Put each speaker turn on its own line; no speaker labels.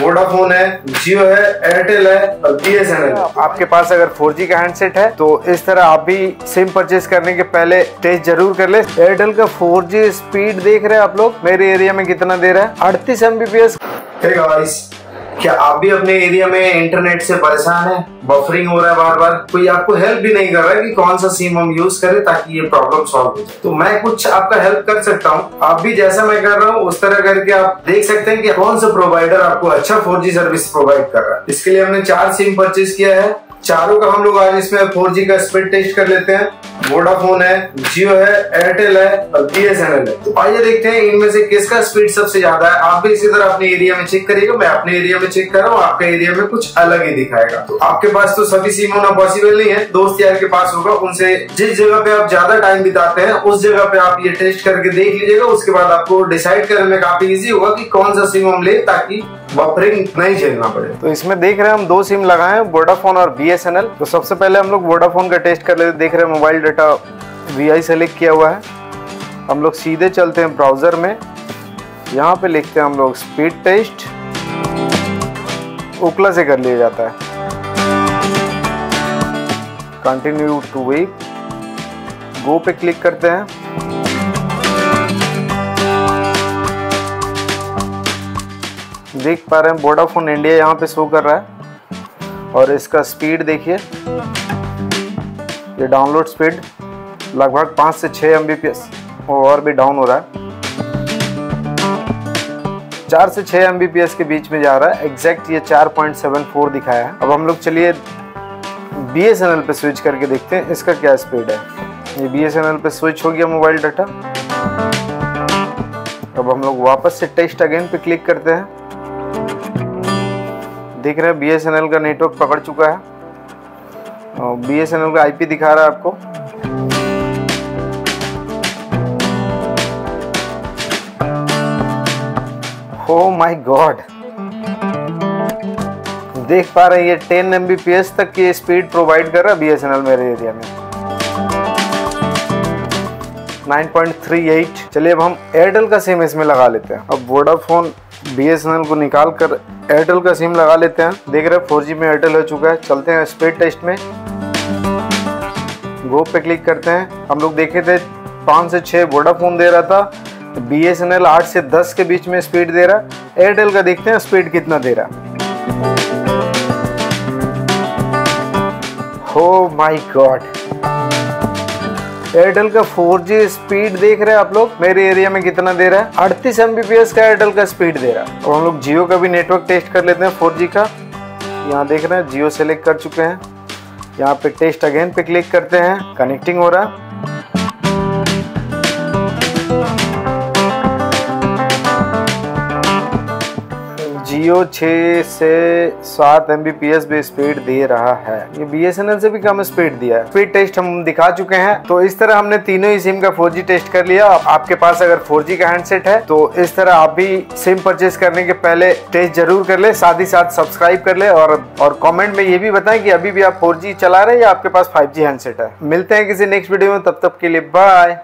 Vodafone है जियो है Airtel है और बी एस एन एल
आपके पास अगर फोर जी का हैंडसेट है तो इस तरह आप भी सिम परचेज करने के पहले टेस्ट ज़रूर कर ले। एयरटेल का फोर जी स्पीड देख रहे हैं आप लोग। मेरे एरिया में कितना दे रहा है? अड़तीस एमबीपीएस
गाइस क्या आप भी अपने एरिया में इंटरनेट से परेशान हैं? बफरिंग हो रहा है बार बार कोई आपको हेल्प भी नहीं कर रहा है कि कौन सा सिम हम यूज़ करें ताकि ये प्रॉब्लम सॉल्व हो जाए। तो मैं कुछ आपका हेल्प कर सकता हूँ। आप भी जैसा मैं कर रहा हूँ, उस तरह करके आप देख सकते हैं कि कौन सा प्रोवाइडर आपको अच्छा फोर सर्विस प्रोवाइड कर रहा है। इसके लिए हमने चार सिम परचेज किया है। चारों का हम लोग आज इसमें फोर का स्पीड टेस्ट कर लेते हैं। वोडाफोन है जियो है एयरटेल है और बी एस एन एल है। तो आइए देखते हैं इनमें से किसका स्पीड सबसे ज़्यादा है। आप भी इसी तरह अपने एरिया में चेक करिएगा, मैं अपने एरिया में चेक कर रहा हूँ, आपके एरिया में कुछ अलग ही दिखाएगा। तो आपके पास तो सभी सिम होना पॉसिबल नहीं है, दोस्त यार के पास होगा, उनसे जिस जगह पे आप ज़्यादा टाइम बिताते हैं, उस जगह पे आप ये टेस्ट करके देख लीजिएगा, उसके बाद आपको डिसाइड करने में काफ़ी इजी होगा कि कौन सा सिम हम ले ताकि बफरिंग नहीं झेलना पड़े।
तो इसमें देख रहे हैं हम दो सिम लगाए हैं वोडाफोन और बीएसएनएल तो सबसे पहले हम लोग वोडाफोन का टेस्ट कर लेते, देख रहे हैं मोबाइल डाटा वी सेलेक्ट किया हुआ है। हम लोग सीधे चलते हैं ब्राउज़र में। यहाँ पे लिखते हैं हम लोग स्पीड टेस्ट ओकला से कर लिया जाता है। कंटिन्यू टू वेट गो पे क्लिक करते हैं। देख पा रहे हैं वोडाफोन इंडिया यहाँ पे शो कर रहा है। और इसका स्पीड देखिए। ये डाउनलोड स्पीड लगभग पाँच से छः एम और भी डाउन हो रहा है। चार से छः एम के बीच में जा रहा है। एग्जैक्ट ये चार पॉइंट सेवन फोर दिखाया है। अब हम लोग चलिए बी एस पे स्विच करके देखते हैं, इसका क्या स्पीड है। ये बी एस पे स्विच हो गया मोबाइल डाटा अब हम लोग वापस से टेस्ट अगेन पे क्लिक करते हैं। देख रहे हैं बी एस एन एल का नेटवर्क पकड़ चुका है। बी एस एन एल का आईपी दिखा रहा है आपको। ओ माय गॉड देख पा रहे हैं, ये 10 एम तक की स्पीड प्रोवाइड कर रहा है बीएसएनएल मेरे एरिया में। 9.38 चलिए अब हम एयरटेल का सिम इसमें लगा लेते हैं। अब वोडाफोन बीएसएनएल को निकाल कर एयरटेल का सिम लगा लेते हैं। देख रहे हैं फोर में एयरटेल हो चुका है। चलते हैं स्पीड टेस्ट में। गो पे क्लिक करते हैं। हम लोग देखे थे, पाँच से छः वोडाफोन दे रहा था। बी एस एन एल आठ से दस के बीच में स्पीड दे रहा है। एयरटेल का देखते हैं स्पीड कितना दे रहा है। हो माई गॉड एयरटेल का 4G स्पीड देख रहे हैं आप लोग? मेरे एरिया में कितना दे रहा है? अड़तीस एमबीपीएस का एयरटेल का स्पीड दे रहा है। और हम लोग जियो का भी नेटवर्क टेस्ट कर लेते हैं 4G का। यहाँ देख रहे हैं जियो सेलेक्ट कर चुके हैं। यहाँ पे टेस्ट अगेन पे क्लिक करते हैं। कनेक्टिंग हो रहा है। जियो 6 से 7 एम भी स्पीड दे रहा है। ये बीएसएनएल से भी कम स्पीड दिया है। स्पीड टेस्ट हम दिखा चुके हैं। तो इस तरह हमने तीनों ही सिम का 4G टेस्ट कर लिया। आपके पास अगर 4G का हैंडसेट है तो इस तरह आप भी सिम परचेज करने के पहले टेस्ट ज़रूर कर ले। साथ ही साथ सब्सक्राइब कर ले और और कमेंट में ये भी बताएँ कि अभी भी आप 4G चला रहे हैं या आपके पास 5G हैंडसेट है। मिलते हैं किसी नेक्स्ट वीडियो में। तब तक के लिए बाय